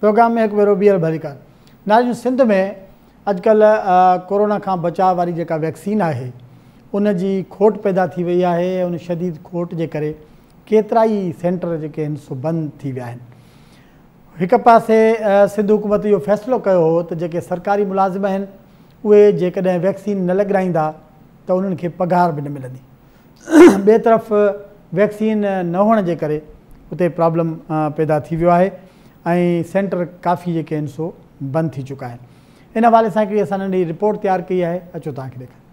programme में हिकु भेरो ॿीहर भली कर कानून सिंध में अॼुकल्ह कोरोना खां बचाव वारी जेका वैक्सीन आहे उन जी खोट पैदा थी वई आहे उन शदीद खोट जे करे केतिरा ई सेंटर जेके आहिनि सो बंदि थी विया आहिनि हिकु पासे सिंधु हुकूमत इहो फ़ैसिलो कयो हो त जेके सरकारी मुलाज़िम आहिनि उहे जेकॾहिं वैक्सीन न लॻाईंदा त उन्हनि खे पघार बि न मिलंदी ॿिए तरफ़ वैक्सीन न हुअण जे करे उते प्रॉब्लम पैदा थी वियो आहे ऐं सेंटर काफ़ी जेके आहिनि सो बंदि थी चुका आहिनि इन हवाले सां हिकिड़ी असां नंढी रिपोर्ट तयारु कई आहे अचो तव्हांखे ॾेखारियो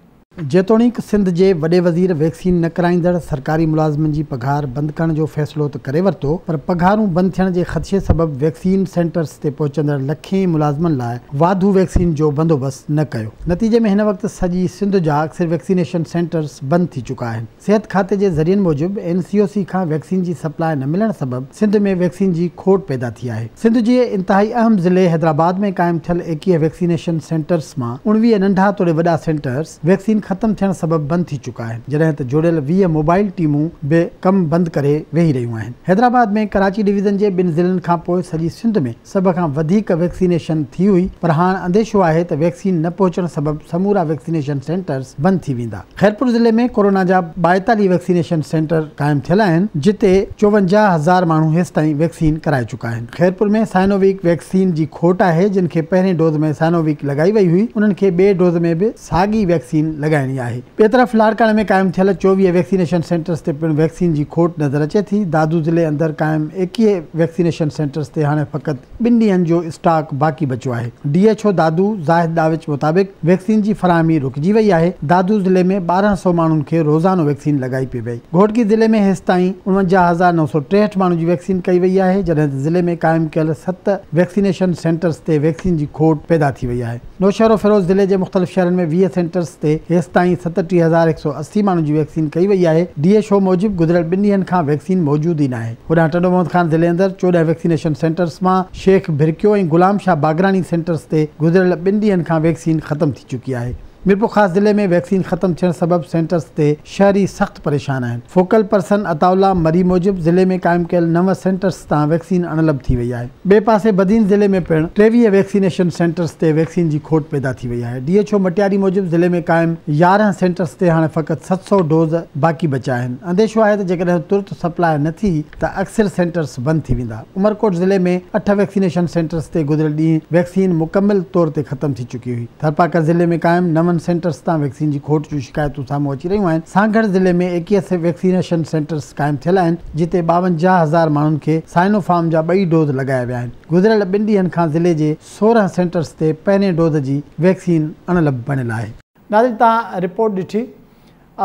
जेतोणीक सिंध जे वॾे वज़ीर वैक्सीन न कराईंदड़ सरकारी मुलाज़िमनि जी पघार बंदि करण जो फ़ैसिलो त करे वरितो पर पघारूं बंदि थियण जे ख़दशे सबबु वैक्सीन सेंटर्स ते पहुचंदड़ लखे मुलाज़िमनि लाइ वाधू वैक्सीन जो बंदोबस्तु न कयो नतीजे में हिन वक़्तु सॼी सिंध जा अक्सर वैक्सीनेशन सेंटर्स बंदि थी चुका आहिनि सिहत खाते जे ज़रियनि मूजिबि एन सी ओ सी खां वैक्सीन जी सप्लाई न मिलण सबबि सिंध में वैक्सीन जी खोट पैदा थी आहे सिंध जे इंतिहाई अहम ज़िले हैदराबाद में क़ाइमु थियल एकवीह वैक्सीनेशन सेंटर्स मां उणिवीह नंढा तोड़े वॾा सेंटर्स वैक्सीन ख़त्म थियण सबब बंद थी चुका आहिनि जॾहिं त जोड़ियल वीह मोबाइल टीमूं बि कम बंदि करे वेही रहियूं आहिनि हैदराबाद में कराची डिवीज़न जे ॿिनि ज़िलनि खां पोइ सॼी सिंध में सभ खां वधीक वैक्सीनेशन थी हुई पर हाणे अंदेशो आहे त वैक्सीन न पहुचण सबब समूरा वैक्सीनेशन सेंटर्स बंदि थी वेंदा ख़ैरपुर ज़िले में कोरोना जा ॿाएतालीह वैक्सीनेशन सेंटर क़ाइमु थियल आहिनि जिते चोवंजाह हज़ार माण्हू हेसिताईं वैक्सीन कराए चुका आहिनि ख़ैरपुर में साइनोविक वैक्सीन जी खोट आहे जिन खे पहिरें डोज़ में साइनोविक लॻाई वई हुई उन्हनि खे ॿिए डोज़ में बि साॻी वैक्सीन लॻाई આની આહે પેતરા ફલાркаણમાં કાયમ થલ 24 વેક્સિનેશન સેન્ટર્સ તે વેક્સિન જી ખોટ نظر છે થી દાદુ જિલ્લા અંદર કાયમ 21 વેક્સિનેશન સેન્ટર્સ તે હાણે ફક્ત બિનડીન જો સ્ટોક બાકી بچવા હે ડીએચઓ દાદુ ઝાહિદ દાવચ मुताबिक વેક્સિન જી ફરાહમી રુકજી વઈ આહે દાદુ જિલ્લા મે 1200 માણન કે રોજાન વેક્સિન લગાઈ પે ભઈ ખોટ કી જિલ્લા મે હિસ્તાઈ 49963 માણન જી વેક્સિન કઈ વઈ આહે જદ જિલ્લા મે કાયમ કેલ 7 વેક્સિનેશન સેન્ટર્સ તે વેક્સિન જી ખોટ પેદા થી વઈ આહે નોશરો ફરોઝ જિલ્લા જે مختلف શહરો મે 20 સેન્ટર્સ તે तीन सतटी हज़ार एक सौ अस्सी माण्हुनि की वैक्सीन कई वही है डीएचओ मूजिब गुज़िरियल बिन ढीन का वैक्सीन मौजूदु ई नाहे होॾां टंडो मोहम्मद ख़ान ज़िले अंदर चौदह वैक्सीनेशन सेंटर्स में शेख भिरक्यो गुलाम शाह बागरानी सेंटर्स से गुजरल बिन ढीन का वैक्सीन खत्म थी चुकी है मीरपुर खास जिले में वैक्सीन ख़त्म थियण सबब सेंटर्स से शहरी सख्त परेशान आहिनि फोकल पर्सन अताउला मरी मूजिब ज़िले में क़ाइमु कल नव सेंटर्स तां वैक्सीन अणलभ थी वई आहे ॿिए पासे बदीन ज़िले में पिण टेवी वैक्सीनेशन सेंटर्स से वैक्सीन की खोट पैदा थी वई आहे डी एच ओ मटियारी मूजिब ज़िले में क़ाइमु यारहं सेंटर्स से हाँ फकत सत सौ डोज़ बाक़ी बचा अंदेशो है त जेकॾहिं सप्लाई न थी तो अक्सर सेंटर्स बंद थी वेंदा उमरकोट ज़िले में अठ वैक्सीनेशन सेंटर्स ते गुज़िरियल ॾींहुं वैक्सीन मुकमल तौर ते ख़त्म थी चुकी हुई थरपाकर ज़िले में क़ाइमु नवनि वैक्सीनेशन सेंटर्स वैक्सीन जी खोट जूं शिकायतूं साम्हूं अची रहियूं आहिनि सांगढ़ ज़िले में एकवीह सी वैक्सीनेशन सेंटर्स क़ाइमु थियल आहिनि जिते ॿावंजाहु हज़ार माण्हुनि खे साइनोफार्म जा ॿई डोज़ लॻाया विया आहिनि गुज़रियल ॿिनि ॾींहंनि खां ज़िले जे सोरहं सेंटर्स ते पहिरें डोज़ जी वैक्सीन अणलभ बणियलु आहे नाज़ी तव्हां रिपोर्ट ॾिठी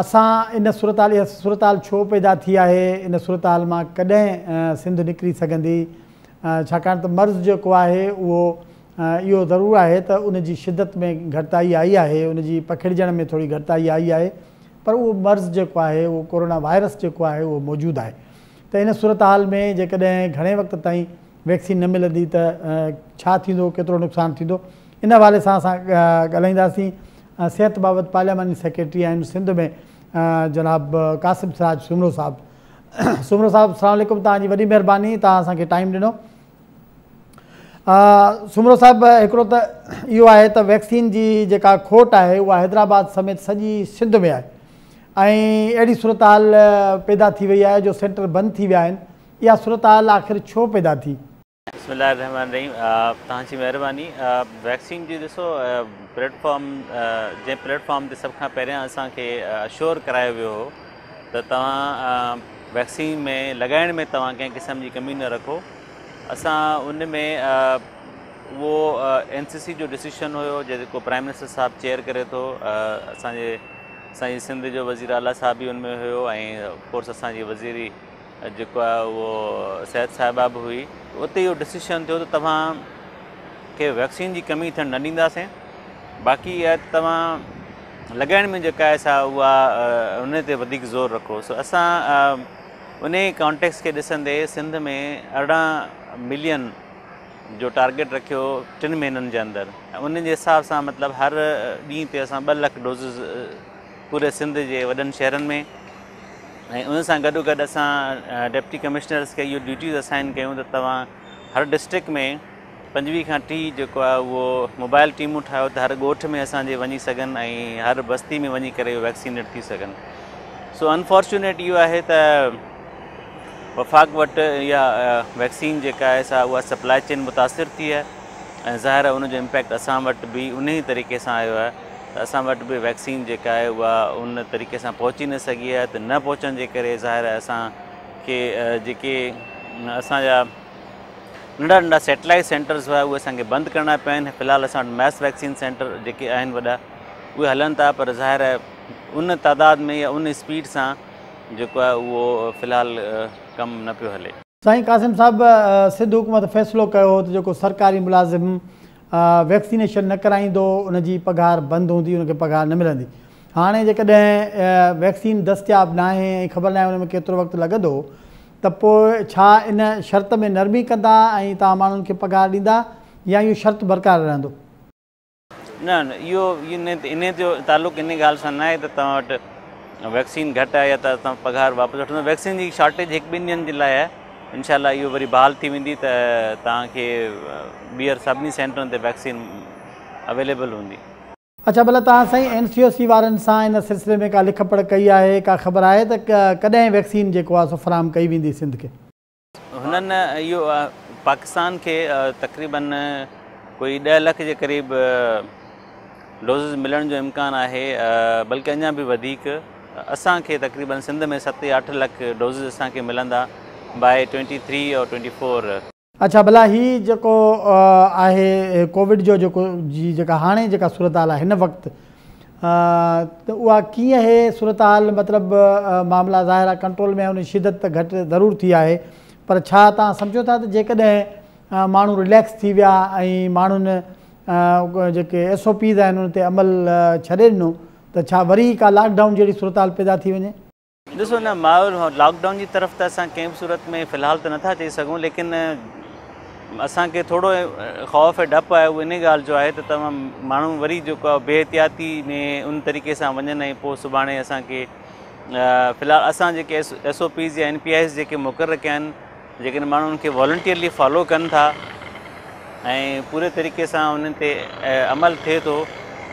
असां इन सुरताल सूरताल छो पैदा थी आहे इन सूरताल मां कॾहिं सिंध निकिरी सघंदी छाकाणि त मर्ज़ु जेको आहे उहो इहो ज़रूरु आहे त उनजी शिदत में घटिताई आई आहे उनजी पखिड़जण में थोरी घटिताई आई आहे पर उहो मर्ज़ु जेको आहे उहो कोरोना वायरस जेको आहे उहो मौजूदु आहे त इन सूरत हाल में जेकॾहिं घणे वक़्त ताईं वैक्सीन न मिलंदी त छा थींदो केतिरो नुक़सानु थींदो इन हवाले सां असां ॻाल्हाईंदासीं सिहत बाबति पार्लियामानी सेक्रेटरी आहिनि सिंध में जनाब क़ासिम सराज सुमरो साहिबु सुमरो साहिबु सलामकु तव्हांजी वॾी महिरबानी तव्हां असांखे टाइम ॾिनो सुमरो साहब हिकिड़ो त इहो आहे त वैक्सीन जी जेका खोट आहे उहा हैदराबाद समेत सॼी सिंध में आहे ऐं अहिड़ी सूरत हाल पैदा थी वई आहे जो सेंटर बंदि थी विया आहिनि इहा सूरत हाल आख़िर छो पैदा थी रहमान तव्हांजी महिरबानी वैक्सीन जी ॾिसो प्लेटफॉर्म जंहिं प्लेटफॉर्म ते सभ खां पहिरियां असांखे श्योर करायो वियो हो त तव्हां वैक्सीन में लॻाइण में तव्हां कंहिं क़िस्म जी कमी न रखो असां उनमें उहो सी जो डिसीशन हुयो जेको प्राइम मिनिस्टर साहिबु चेयर करे थो असांजे साईं सिंध जो वज़ीर आला साहब बि उनमें हुयो ऐं कोर्स असांजी वज़ीरी जेको आहे उहो सैद साहिबा बि हुई उते इहो डिसीशन थियो त तव्हांखे वैक्सीन जी कमी थियणु न ॾींदासीं बाक़ी इहा त तव्हां लगाइण में जेका आहे छा उहा उन ते वधीक ज़ोर रखो सो असां उन ई कॉन्टेक्स खे ॾिसंदे सिंध में अरिड़हं मिलियन जो टारगेट रखियो टिनि महीननि जे अंदरि ऐं उन्हनि जे हिसाब सां मतिलबु हर ॾींहं ते असां ॿ लख डोज़ेस पूरे सिंध जे वॾनि शहरनि में ऐं उन सां गॾोगॾु असां डिप्टी कमिशनर्स खे इहो ड्यूटी असाइन कयूं त तव्हां हर डिस्ट्रिक्ट में पंजवीह खां टी जेको आहे उहो मोबाइल टीमूं ठाहियो त हर ॻोठ में असांजे वञी सघनि ऐं हर बस्ती में वञी करे वैक्सीनेट थी सघनि सो अनफॉर्चुनेट इहो आहे त वफ़ाक़ वटि इहा वैक्सीन जेका आहे सा उहा सप्लाए चैन मुतासिर थी आहे ऐं ज़ाहिर उन जो इम्पेक्ट असां वटि बि उन ई तरीक़े सां आयो आहे त असां वटि बि वैक्सीन जेका आहे उहा उन तरीक़े सां पहुची न सघी आहे त न पहुचण जे करे ज़ाहिर असांखे जेके असांजा नंढा नंढा सेटेलाइट सेंटर्स हुआ उहे असांखे बंदि करणा पिया आहिनि फ़िलहालु असां वटि मैस वैक्सीन सेंटर जेके आहिनि वॾा उहे हलनि था पर ज़ाहिर उन तादाद में या उन स्पीड सां जेको आहे उहो फ़िलहालु कम न पियो हले साईं क़ासिम साहिबु सिंधु हुकूमत फ़ैसिलो कयो त जेको सरकारी मुलाज़िम वैक्सीनेशन न कराईंदो उनजी पघार बंदि हूंदी उनखे पघार न मिलंदी हाणे जेकॾहिं वैक्सीन दस्तियाबु न आहे ऐं ख़बर न आहे हुनमें केतिरो वक़्तु लॻंदो त पोइ छा इन शर्त में नरमी कंदा ऐं तव्हां माण्हुनि खे पघार ॾींदा या इहो शर्त बरक़रारु रहंदो न न इहो तालुक इन जो तालुक़ु इन ॻाल्हि सां न आहे त तव्हां वटि वैक्सीन घटि आहे या त असां पघारु वापसि वठंदा वैक्सीन जी शॉर्टेज हिकु ॿिनि ॾींहंनि जे लाइ आहे इनशा इहो वरी बहाल थी वेंदी त तव्हांखे ॿीहर सभिनी सेंटरनि ते वैक्सीन अवेलेबल हूंदी अच्छा भला तव्हां साईं एन सी ओ सी वारनि सां इन सिलसिले में का लिख पढ़ कई आहे का ख़बर आहे त कॾहिं वैक्सीन जेको आहे फरहम कई वेंदी सिंध खे हुननि इहो पाकिस्तान खे तक़रीबन कोई ॾह लख जे क़रीब डोज़ मिलण जो इम्कानु आहे बल्कि अञा बि वधीक असांखे तकरीबन सिंध में सत अठ लख डोज़े असांखे मिलंदा बाए ट्वेंटी थ्री और ट्वेंटी फोर अच्छा भला ही जेको आहे कोविड जो जेको जी जेका हाणे जेका सूरत हाल आहे हिन वक़्तु त उहा कीअं ही सूरत हाल मतिलबु मामला ज़ाहिर आहे कंट्रोल में आहे उन जी शिदत घटि ज़रूरु थी आहे पर छा तव्हां सम्झो था त जेकॾहिं माण्हू रिलैक्स थी विया ऐं माण्हुनि जेके एस ओ पीज़ आहिनि उन ते अमल छॾे ॾिनो त छा वरी का लॉकडाउन जहिड़ी सूरत हाल पैदा थी वञे ॾिसो न माहौल लॉकडाउन जी तरफ़ त असां कंहिं बि सूरत में फ़िलहालु त नथा चई सघूं लेकिन असांखे थोरो ख़ौफ़ ऐं डपु आहे उहो इन ॻाल्हि जो आहे त तव्हां माण्हू वरी जेको आहे बेहतियाती में उन तरीक़े सां वञनि ऐं पोइ सुभाणे असांखे फ़िलहालु असां जेके एस ओ पीज़ या एन पी आई एस जेके मुक़ररु कया आहिनि जेकॾहिं माण्हू उनखे वॉलंटियरली फॉलो कनि था ऐं पूरे तरीक़े सां उन्हनि ते अमल थिए थो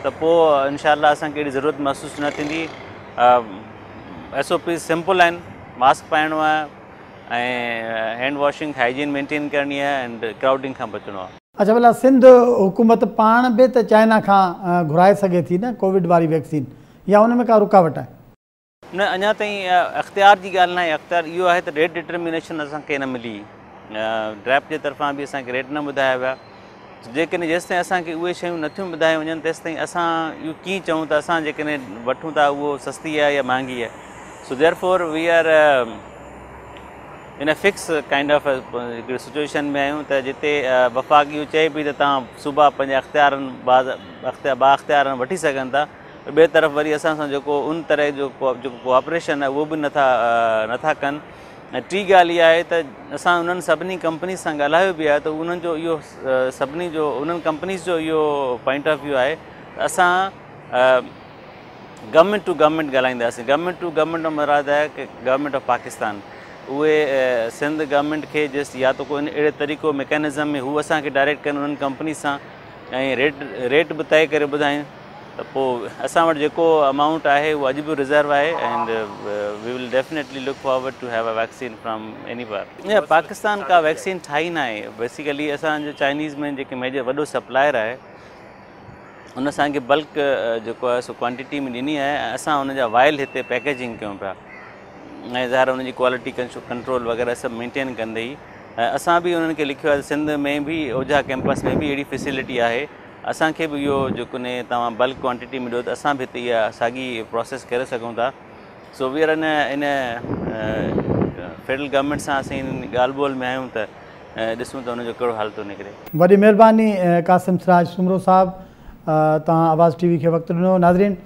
त पोइ इनशा असांखे अहिड़ी ज़रूरत महसूसु न थींदी एस ओ पी सिंपल आहिनि मास्क पाइणो आहे ऐं वॉशिंग हाइजीन मेंटेन करणी आहे क्राउडिंग खां बचिणो आहे अच्छा भला सिंध हुकूमत पाण बि त चाइना खां घुराए सघे थी न कोविड वारी वैक्सीन या हुन में का रुकावट आहे न अञा ताईं अख़्तियार जी ॻाल्हि न आहे अख़्तियार इहो आहे त रेट डिटर्मिनेशन असांखे न मिली ड्रैप जे तरफ़ां बि असांखे रेट न ॿुधाया विया जेकॾहिं जेसिताईं असांखे उहे शयूं नथियूं ॿुधायूं वञनि तेसिताईं असां इहो कीअं चऊं था असां जेकॾहिं वठूं सस्ती है या महंगी है so therefore we are in a fix kind of situation में आयो तो जिते वफ़ाक़ इहो चए पई त तव्हां सुबुह पंहिंजे अख़्तियार बा अख़्तियारनि वठी सघनि था ॿिए तरफ़ वरी असां उन तरह जो जेको कोऑपरेशन आहे उहो बि नथा नथा कनि टी टीं ॻाल्हि इहा आहे त असां उन्हनि सभिनी कंपनी सां ॻाल्हायो बि आहे त उन्हनि जो इहो सभिनी जो उन्हनि कंपनीज़ जो इहो पॉइंट ऑफ व्यू आहे त असां टू गवर्मेंट ॻाल्हाईंदासीं गवर्मेंट टू मराद मराज़ा के गवर्मेंट ऑफ पाकिस्तान उहे सिंध गवर्मेंट खे जेस्ट या त कोन अहिड़े तरीक़ो मैकेनिज़म में हू असांखे डायरेक्ट कनि उन्हनि कंपनी सां ऐं रेट रेट बि तइ करे ॿुधाइनि त पोइ असां वटि जेको अमाउंट आहे उहो अॼु बि रिज़र्व आहे and we will definitely look forward to have a vaccine from any न पाकिस्तान का वैक्सीन ठाही नाहे बेसिकली असांजो चाइनीज़ में जेके मेजर वॾो सप्लायर आहे हुन असांखे बल्क uh, जेको आहे क्वांटिटी में ॾिनी आहे ऐं असां हुन जा वाइल हिते पॅकेजिंग कयूं पिया ऐं ज़ाहिर हुन क्वालिटी कंट्रोल वग़ैरह सभु मेंटेन कंदे ई ऐं असां बि उन्हनि खे लिखियो आहे सिंध में बि ओझा कैंपस में बि अहिड़ी फैसिलिटी आहे असांखे बि इहो जेको ने तव्हां बल्क क्वांटिटी मिलियो त असां बि हिते इहा साॻी प्रोसेस करे सघूं था सो वीअर इन इन फेडरल गवर्नमेंट सां असीं ॻाल्हि ॿोल में आहियूं त ॾिसूं त हुनजो कहिड़ो हाल थो निकिरे वॾी महिरबानी कासिम सराज सुमरो साहिबु तव्हां आवाज़ टी वी खे वक़्तु ॾिनो नाज़रीन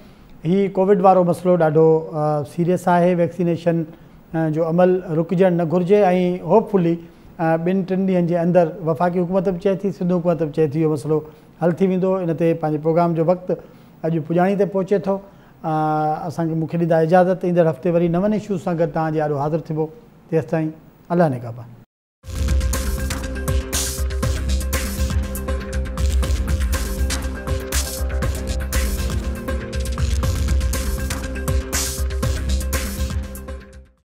हीउ कोविड वारो मसइलो ॾाढो सीरियस आहे वैक्सीनेशन जो अमल रुकजणु न घुरिजे ऐं होपफुली ॿिनि टिनि ॾींहंनि जे अंदरि वफ़ाक़ी हुकूमत बि चए थी सिंधु हुकूमत बि चए थी इहो मसइलो हल थी वेंदो हिन ते पंहिंजे प्रोग्राम जो वक़्तु अॼु पुॼाणी ते पहुचे थो असांखे मूंखे ॾींदा इजाज़त ईंदड़ हफ़्ते वरी नवनि इशूस सां गॾु तव्हांजी यारो हाज़ुरु थींदो तेसि ताईं अलाह नेकाबा